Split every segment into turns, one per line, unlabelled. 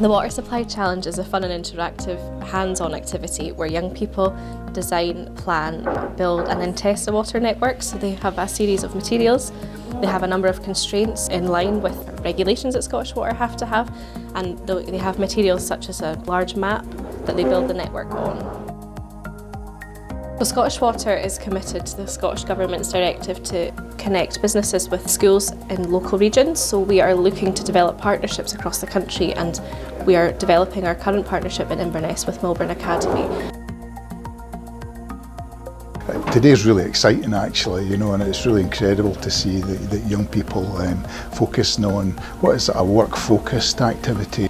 The Water Supply Challenge is a fun and interactive hands-on activity where young people design, plan, build and then test a water network. So they have a series of materials, they have a number of constraints in line with regulations that Scottish Water have to have and they have materials such as a large map that they build the network on. So Scottish Water is committed to the Scottish Government's directive to connect businesses with schools in local regions. So we are looking to develop partnerships across the country and we are developing our current partnership in Inverness with Millburn Academy.
Today is really exciting actually, you know, and it's really incredible to see that, that young people um, focusing on what is a work focused activity.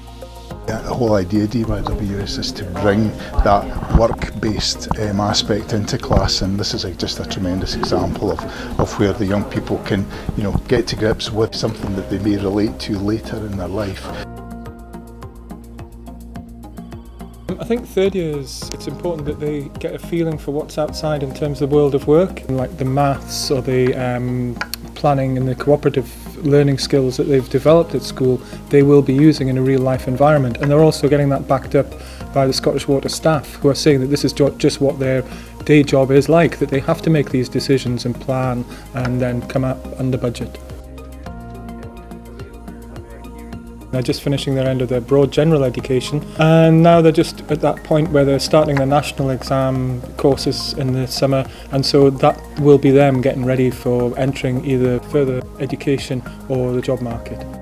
Whole idea DYWS is to bring that work-based um, aspect into class and this is a, just a tremendous example of, of where the young people can you know, get to grips with something that they may relate to later in their life.
I think third years, it's important that they get a feeling for what's outside in terms of the world of work, like the maths or the um, planning and the cooperative learning skills that they've developed at school, they will be using in a real life environment. And they're also getting that backed up by the Scottish Water staff who are saying that this is just what their day job is like, that they have to make these decisions and plan and then come up under budget. They're just finishing their end of their broad general education and now they're just at that point where they're starting their national exam courses in the summer and so that will be them getting ready for entering either further education or the job market.